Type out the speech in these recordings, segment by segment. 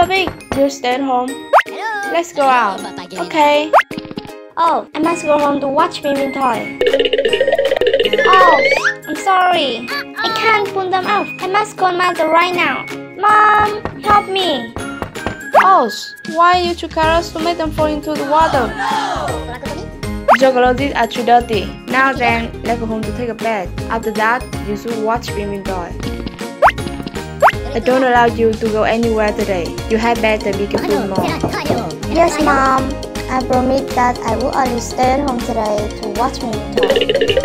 Peppa Pig, you stay at home. Hello. Let's go out. Okay. Oh, I must go home to watch BimBim Toy. Oh, I'm sorry. I can't pull them off. I must call mother right now. Mom, help me. Oh, why you too careless to make them fall into the water? Your clothes are too dirty. Now then, let's go home to take a bath. After that, you should watch swimming toy. I don't allow you to go anywhere today. You had better be careful more. Yes, Mom. I promise that I will always stay at home today to watch BimBim Toy.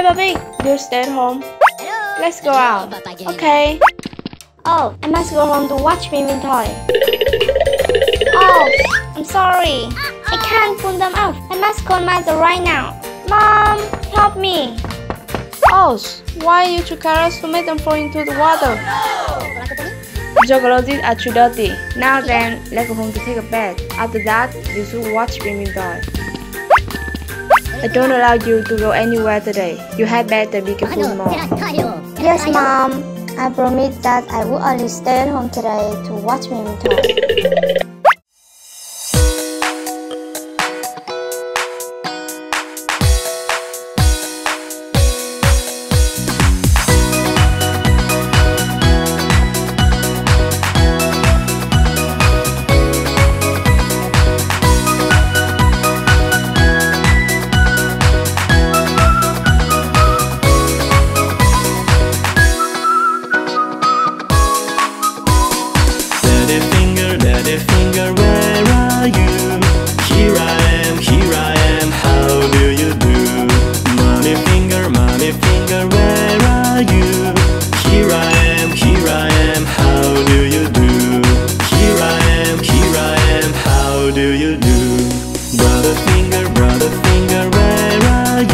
Hey, baby, you stay at home. Hello. Let's go out. Okay. Oh, I must go home to watch Baby Toy. oh, I'm sorry. I can't pull them out. I must call mother right now. Mom, help me. Oh, why you two carrots to make them fall into the water? Chocolate at 3.30. Now then, let's go home to take a bath. After that, you should watch Baby Toy. I don't allow you to go anywhere today. You had better be careful Mom. Yes, Mom. I promise that I will only stay at home today to watch him talk. middle finger